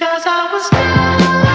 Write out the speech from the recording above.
Cause I was down.